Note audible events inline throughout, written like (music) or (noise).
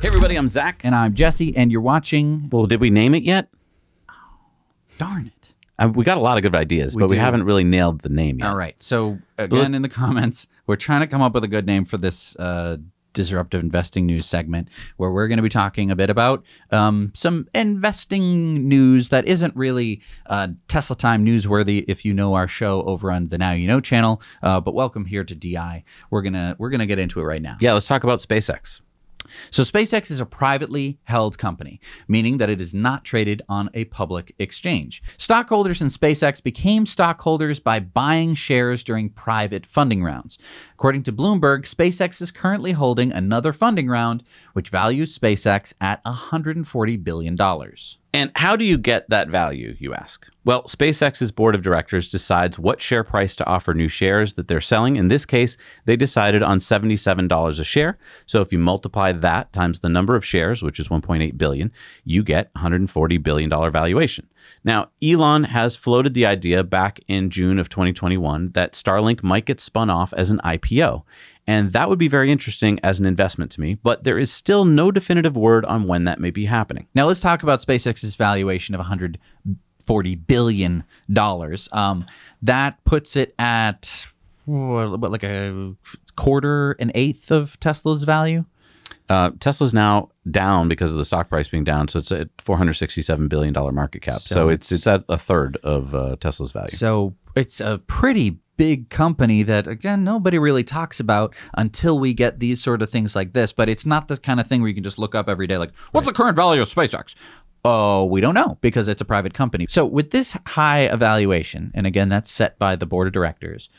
Hey, everybody, I'm Zach. And I'm Jesse, and you're watching. Well, did we name it yet? Oh, Darn it. Uh, we got a lot of good ideas, We but we haven't really nailed the name yet. All right. So, again, in the comments, we're trying to come up with a good name for this uh, disruptive investing news segment where we're going to be talking a bit about um, some investing news that isn't really uh, Tesla time newsworthy if you know our show over on the Now You Know channel. Uh, but welcome here to DI. We're gonna we're gonna get into it right now. Yeah, let's talk about SpaceX. So SpaceX is a privately held company, meaning that it is not traded on a public exchange. Stockholders in SpaceX became stockholders by buying shares during private funding rounds. According to Bloomberg, SpaceX is currently holding another funding round, which values SpaceX at $140 billion. And how do you get that value, you ask? Well, SpaceX's board of directors decides what share price to offer new shares that they're selling. In this case, they decided on $77 a share. So if you multiply that times the number of shares, which is 1.8 billion, you get $140 billion valuation. Now, Elon has floated the idea back in June of 2021 that Starlink might get spun off as an IPO. And that would be very interesting as an investment to me, but there is still no definitive word on when that may be happening. Now let's talk about SpaceX's valuation of 140 billion dollars. Um, that puts it at what, like a quarter, an eighth of Tesla's value. Uh, Tesla's now down because of the stock price being down, so it's at 467 billion dollar market cap. So, So it's it's at a third of uh, Tesla's value. So it's a pretty big company that again nobody really talks about until we get these sort of things like this. But it's not the kind of thing where you can just look up every day like, what's the current value of SpaceX? Oh, we don't know because it's a private company. So with this high evaluation, and again that's set by the board of directors,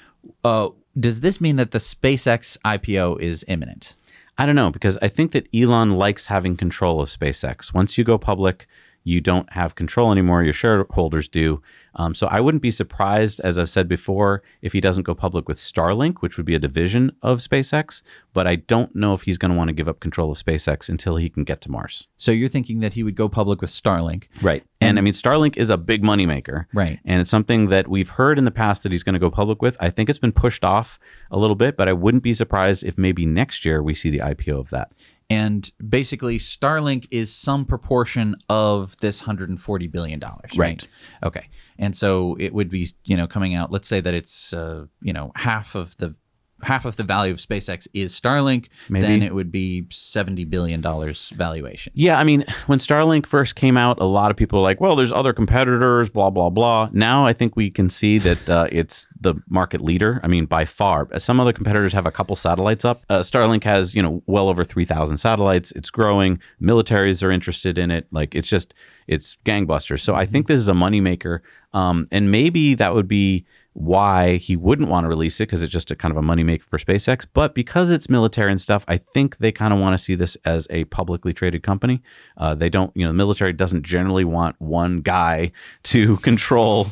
uh, does this mean that the SpaceX IPO is imminent? I don't know because I think that Elon likes having control of SpaceX. Once you go public, you don't have control anymore. Your shareholders do. Um, so I wouldn't be surprised, as I've said before, if he doesn't go public with Starlink, which would be a division of SpaceX. But I don't know if he's going to want to give up control of SpaceX until he can get to Mars. So you're thinking that he would go public with Starlink, Right. And, I mean, Starlink is a big moneymaker. Right. And it's something that we've heard in the past that he's going to go public with. I think it's been pushed off a little bit, but I wouldn't be surprised if maybe next year we see the IPO of that. And basically Starlink is some proportion of this 140 billion dollars, right? Right. Okay, and so it would be you know coming out. Let's say that it's uh, you know half of the half of the value of SpaceX is Starlink. Maybe. Then it would be 70 billion dollars valuation. Yeah, I mean, when Starlink first came out, a lot of people were like, well, there's other competitors, blah, blah, blah. Now I think we can see that uh, it's the market leader. I mean, by far. Some other competitors have a couple satellites up. Uh, Starlink has, you know, well over 3,000 satellites. It's growing. Militaries are interested in it. Like, it's just, it's gangbusters. So I think this is a moneymaker. Um, and maybe that would be why he wouldn't want to release it because it's just a kind of a moneymaker for SpaceX. But because it's military and stuff, I think they kind of want to see this as a publicly traded company. Uh, they don't, you know, the military doesn't generally want one guy to (laughs) control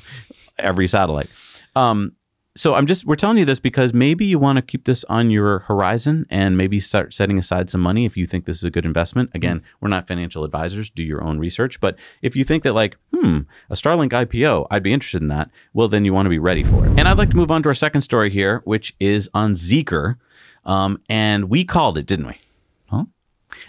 every satellite. Um, so I'm just we're telling you this because maybe you want to keep this on your horizon and maybe start setting aside some money if you think this is a good investment. Again, we're not financial advisors, do your own research, but if you think that like, hmm, a Starlink IPO, I'd be interested in that, well then you want to be ready for it. And I'd like to move on to our second story here, which is on Zeekr. Um, and we called it, didn't we? Huh?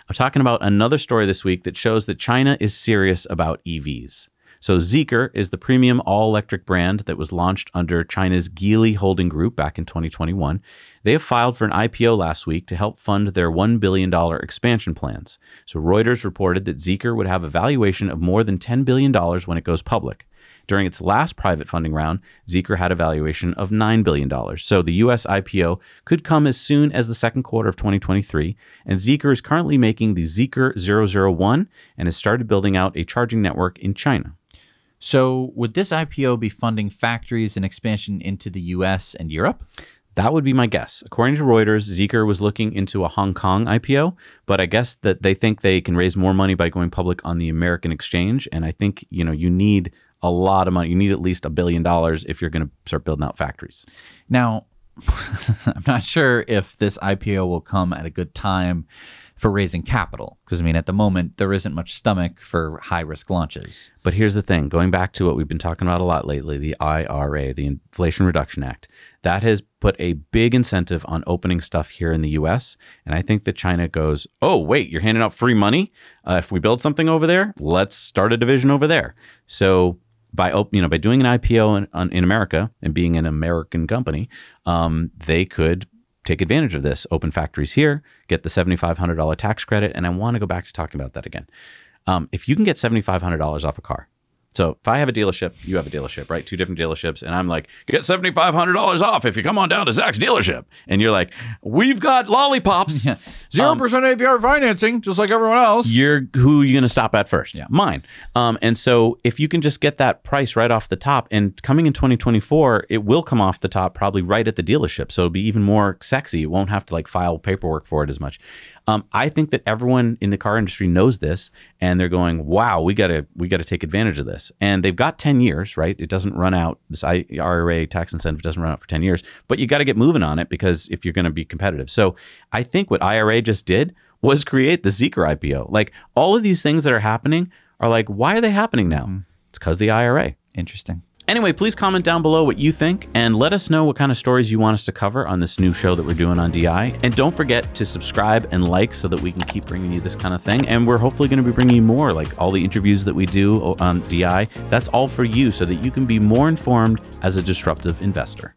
I'm talking about another story this week that shows that China is serious about EVs. So Zeekr is the premium all-electric brand that was launched under China's Geely Holding Group back in 2021. They have filed for an IPO last week to help fund their $1 billion expansion plans. So Reuters reported that Zeekr would have a valuation of more than $10 billion when it goes public. During its last private funding round, Zeekr had a valuation of $9 billion. So the US IPO could come as soon as the second quarter of 2023. And Zeekr is currently making the Zeekr 001 and has started building out a charging network in China. So would this IPO be funding factories and expansion into the U.S. and Europe? That would be my guess. According to Reuters, Zeekr was looking into a Hong Kong IPO, but I guess that they think they can raise more money by going public on the American exchange. And I think, you know, you need a lot of money. You need at least a billion dollars if you're going to start building out factories. Now, (laughs) I'm not sure if this IPO will come at a good time for raising capital. Because I mean, at the moment, there isn't much stomach for high risk launches. But here's the thing going back to what we've been talking about a lot lately the IRA, the Inflation Reduction Act, that has put a big incentive on opening stuff here in the US. And I think that China goes, oh, wait, you're handing out free money? Uh, if we build something over there, let's start a division over there. So by you know by doing an IPO in, in America and being an American company, um, they could take advantage of this. Open factories here, get the $7,500 tax credit. And I want to go back to talking about that again. Um, if you can get $7,500 off a car, so if I have a dealership, you have a dealership, right? Two different dealerships, and I'm like, get seventy five hundred dollars off if you come on down to Zach's dealership, and you're like, we've got lollipops, (laughs) zero percent APR financing, just like everyone else. You're who are you going to stop at first? Yeah. mine. Um, and so if you can just get that price right off the top, and coming in 2024, it will come off the top probably right at the dealership, so it'll be even more sexy. It won't have to like file paperwork for it as much. Um, I think that everyone in the car industry knows this, and they're going, "Wow, we gotta we gotta take advantage of this." And they've got ten years, right? It doesn't run out. This IRA tax incentive doesn't run out for ten years, but you got to get moving on it because if you're going to be competitive. So I think what IRA just did was create the Zeekr IPO. Like all of these things that are happening are like, why are they happening now? It's because the IRA. Interesting. Anyway, please comment down below what you think and let us know what kind of stories you want us to cover on this new show that we're doing on DI. And don't forget to subscribe and like so that we can keep bringing you this kind of thing. And we're hopefully going to be bringing you more, like all the interviews that we do on DI. That's all for you so that you can be more informed as a disruptive investor.